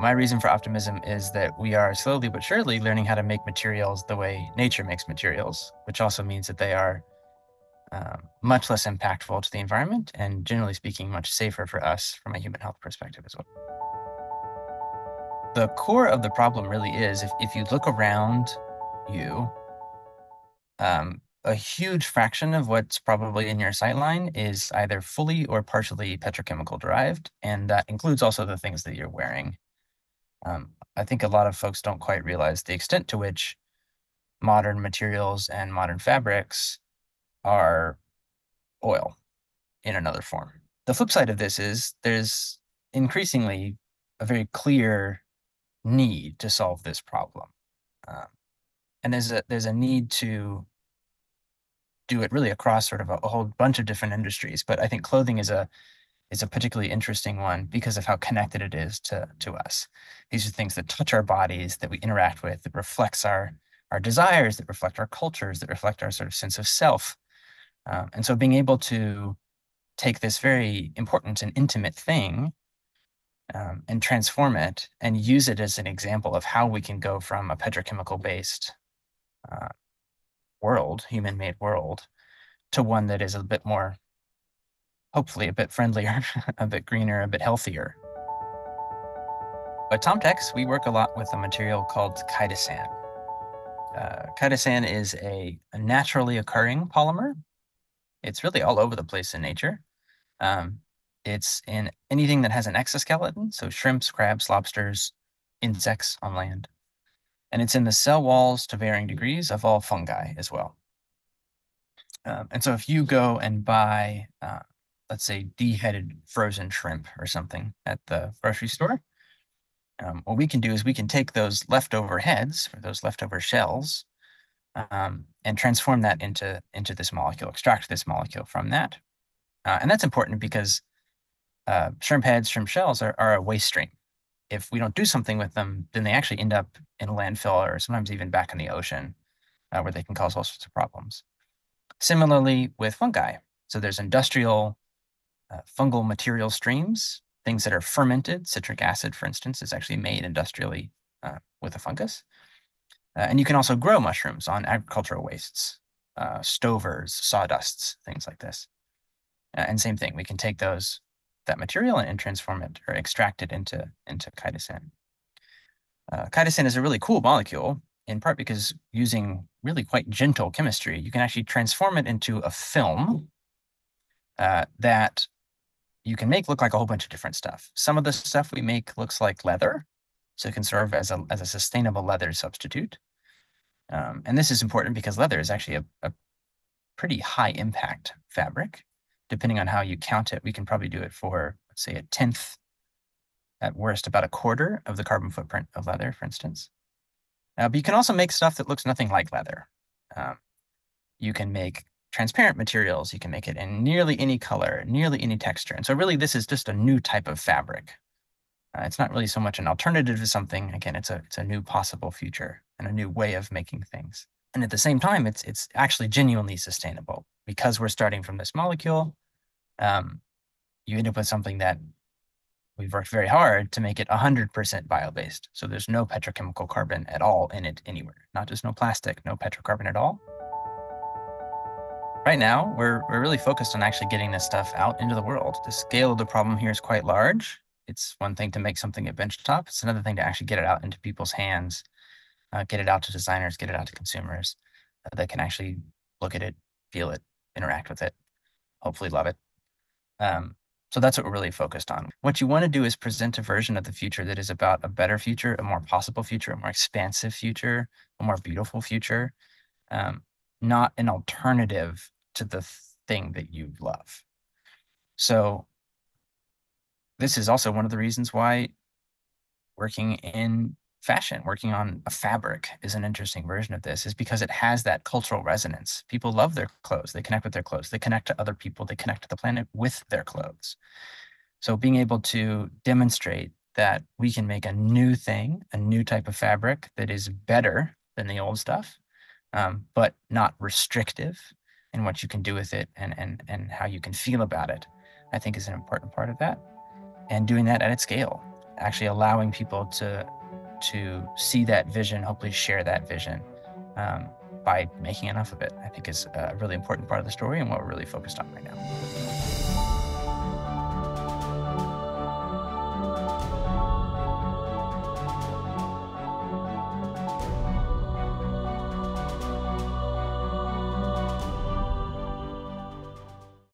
My reason for optimism is that we are slowly but surely learning how to make materials the way nature makes materials, which also means that they are um, much less impactful to the environment and generally speaking, much safer for us from a human health perspective as well. The core of the problem really is if, if you look around you, um, a huge fraction of what's probably in your sightline is either fully or partially petrochemical derived, and that includes also the things that you're wearing. Um, I think a lot of folks don't quite realize the extent to which modern materials and modern fabrics are oil in another form. The flip side of this is there's increasingly a very clear need to solve this problem. Um, and there's a there's a need to do it really across sort of a, a, whole bunch of different industries. But I think clothing is a is a particularly interesting one because of how connected it is to to us. These are things that touch our bodies, that we interact with, that reflects our our desires, that reflect our cultures, that reflect our sort of sense of self. Um, and so being able to take this very important and intimate thing um, and transform it and use it as an example of how we can go from a petrochemical based uh, world, human made world, to one that is a bit more, hopefully, a bit friendlier, a bit greener, a bit healthier. At TômTex, we work a lot with a material called chitosan. Uh, chitosan is a, a, naturally occurring polymer. It's really all over the place in nature. Um, it's in anything that has an exoskeleton, so shrimps, crabs, lobsters, insects on land and it's in the cell walls to varying degrees of all fungi as well. Um, and so if you go and buy, uh, let's say, deheaded frozen shrimp or something at the grocery store, um, what we can do is we can take those leftover heads or those leftover shells um, and transform that into, into this molecule, extract this molecule from that. Uh, and that's important because uh, shrimp heads, shrimp shells are, are a waste stream if we don't do something with them, then they actually end up in a landfill or sometimes even back in the ocean uh, where they can cause all sorts of problems. Similarly with fungi. So there's industrial uh, fungal material streams, things that are fermented. Citric acid, for instance, is actually made industrially uh, with a fungus. Uh, and you can also grow mushrooms on agricultural wastes, uh, stovers, sawdusts, things like this. Uh, and same thing, we can take those that material and, and transform it or extract it into, into chitosan. Chitosan is a really cool molecule, in part because using really quite gentle chemistry, you can actually transform it into a film uh, that you can make look like a whole bunch of different stuff. Some of the stuff we make looks like leather, so it can serve as a, as a sustainable leather substitute. Um, and this is important because leather is actually a, a pretty high impact fabric depending on how you count it, we can probably do it for, say, a tenth, at worst, about a quarter of the carbon footprint of leather, for instance. Uh, but you can also make stuff that looks nothing like leather. Um, you can make transparent materials. You can make it in nearly any color, nearly any texture. And so really, this is just a new type of fabric. Uh, it's not really so much an alternative to something. Again, it's a, it's a new possible future and a new way of making things. And at the same time, it's, it's actually genuinely sustainable because we're starting from this molecule, um, you end up with something that we've worked very hard to make it 100% bio-based. So there's no petrochemical carbon at all in it anywhere, not just no plastic, no petrocarbon at all. Right now, we're, we're really focused on actually getting this stuff out into the world. The scale of the problem here is quite large. It's one thing to make something at benchtop. It's another thing to actually get it out into people's hands, uh, get it out to designers, get it out to consumers uh, that can actually look at it, feel it, interact with it, hopefully love it. Um, so that's what we're really focused on. What you want to do is present a version of the future that is about a better future, a more possible future, a more expansive future, a more beautiful future, um, not an alternative to the thing that you love. So this is also one of the reasons why working in fashion, working on a fabric is an interesting version of this, is because it has that cultural resonance. People love their clothes. They connect with their clothes. They connect to other people. They connect to the planet with their clothes. So being able to demonstrate that we can make a new thing, a new type of fabric that is better than the old stuff, um, but not restrictive in what you can do with it and, and, and how you can feel about it, I think is an important part of that. And doing that at its scale actually allowing people to to see that vision, hopefully share that vision um, by making enough of it, I think is a really important part of the story and what we're really focused on right now.